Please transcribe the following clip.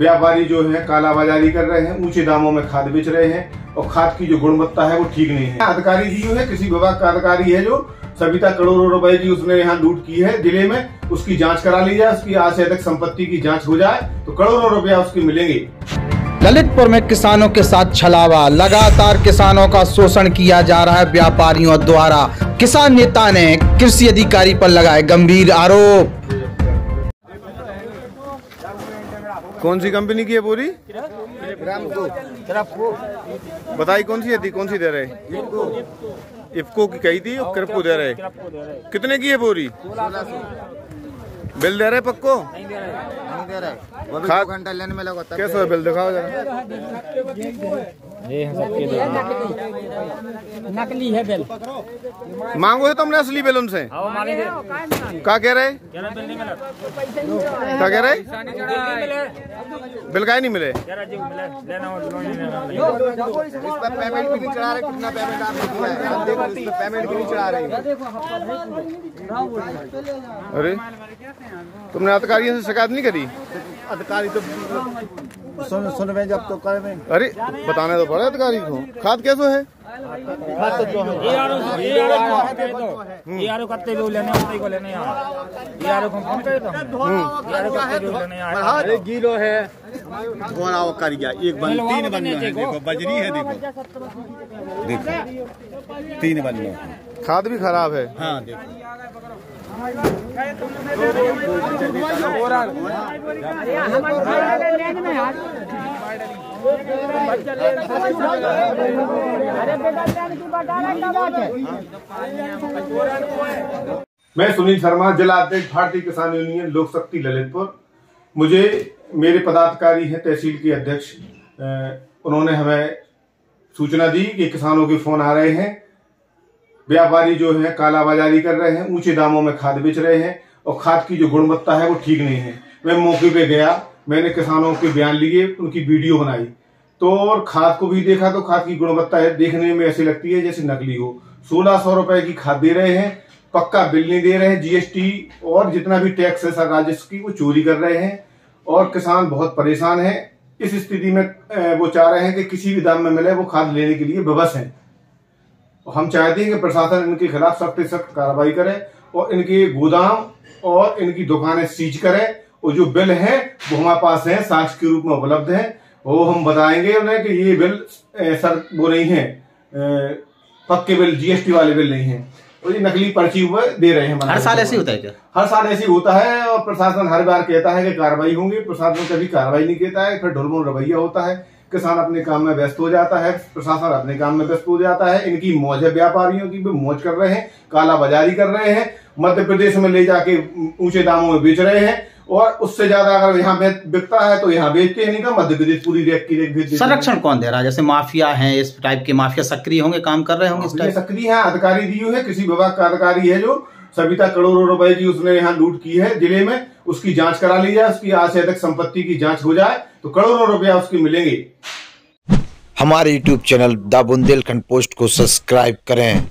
व्यापारी जो है, कालाबाजारी कर रहे हैं, ऊँचे दामों में खाद बेच रहे हैं और खाद की जो गुणवत्ता है वो ठीक नहीं है। अधिकारी जी जो है किसी विभाग का अधिकारी है जो सविता करोड़ों रुपए की उसने यहाँ लूट की है, ज़िले में उसकी जाँच करा ली जाए, उसकी आज अधिक संपत्ति की जाँच हो जाए तो करोड़ों रुपया उसकी मिलेंगे। ललितपुर में किसानों के साथ छलावा, लगातार किसानों का शोषण किया जा रहा है व्यापारियों द्वारा। किसान नेता ने कृषि अधिकारी पर लगाए गंभीर आरोप। कौन सी कंपनी की है पूरी? बताई कौन सी है थी कौन सी दे रहे? इफको। की कही थी? और कृपको दे रहे। कितने की है पूरी? बिल दे रहे पक्को? नहीं दे रहा। घंटा लेने में लगा कैसा बिल? दिखाओ जरा। नकली है बिल। मांगो है तुमने असली बिल उनसे? क्या कह रहे? क्या कह रहे? बिल का नहीं मिले? पेमेंट भी नहीं चढ़ा रहे कितना पेमेंट आपने आप पेमेंट भी नहीं चढ़ा रहे। अरे तुमने अधिकारियों से शिकायत नहीं करी? अधिकारी तो सुन सुन रहे जब तो कर रहे अरे बताने तो पड़े अधिकारी को? खाद कैसे है? गीलो है। वो कर गया एक बन तीन बन है देखो। बजरी है देखो। देखो तीन बन खाद भी खराब है। हाँ देखो। मैं सुनील शर्मा, जिला अध्यक्ष भारतीय किसान यूनियन, लोक शक्ति ललितपुर। मुझे मेरे पदाधिकारी हैं, तहसील के अध्यक्ष। उन्होंने हमें सूचना दी कि किसानों के फ़ोन आ रहे हैं। व्यापारी जो है, कालाबाजारी कर रहे हैं, ऊँचे दामों में खाद बेच रहे हैं और खाद की जो गुणवत्ता है, वो ठीक नहीं है। मैं मौके पे गया, मैंने किसानों के बयान लिए, उनकी वीडियो बनाई। तो और खाद को भी देखा तो खाद की गुणवत्ता है, देखने में ऐसी लगती है जैसे नकली हो। सोलह सौ रुपए की खाद दे रहे हैं, पक्का बिल नहीं दे रहे हैं जीएसटी और जितना भी टैक्स है सर राजस्व की वो चोरी कर रहे हैं और किसान बहुत परेशान है। इस स्थिति में वो चाह रहे हैं कि किसी भी दाम में मिले, वो खाद लेने के लिए विवश है। हम चाहते हैं कि प्रशासन इनके खिलाफ सख्त से सख्त कार्रवाई करे और इनके गोदाम और इनकी दुकानें सीज करे और जो बिल है, वो हमारे पास है, साक्ष्य के रूप में उपलब्ध है। वो हम बताएँगे उन्हें कि ये बिल सर वो नहीं है। पक्के बिल जीएसटी वाले बिल नहीं है। और ये नकली पर्ची हुए दे रहे हैं हर साल ऐसे होता है क्या? हर साल ऐसे होता है और प्रशासन हर बार कहता है कि कार्रवाई होंगी। प्रशासन कभी कार्रवाई नहीं कहता है फिर ढुलमुल रवैया होता है। किसान अपने काम में व्यस्त हो जाता है प्रशासन अपने काम में व्यस्त हो जाता है। इनकी मौज है व्यापारियों की भी मौज कर रहे हैं काला बाजारी कर रहे हैं। मध्य प्रदेश में ले जाके ऊँचे दामों में बेच रहे हैं। और उससे ज़्यादा अगर यहाँ बिकता है तो यहाँ बेचते हैं नहीं तो मध्य प्रदेश पूरी रेक की रेक भेज संरक्षण कौन दे रहा है? जैसे माफिया हैं इस टाइप के माफिया सक्रिय होंगे काम कर रहे होंगे सक्रिय है अधिकारी दी है किसी विभाग का अधिकारी है जो सविता करोड़ों रुपए की उसने यहाँ लूट की है ज़िले में उसकी जाँच करा ली जाए उसकी आज से अधिक संपत्ति की जाँच हो जाए तो करोड़ों रुपया उसके मिलेंगे। हमारे YouTube channel the Bundelkhand post को सब्सक्राइब करें।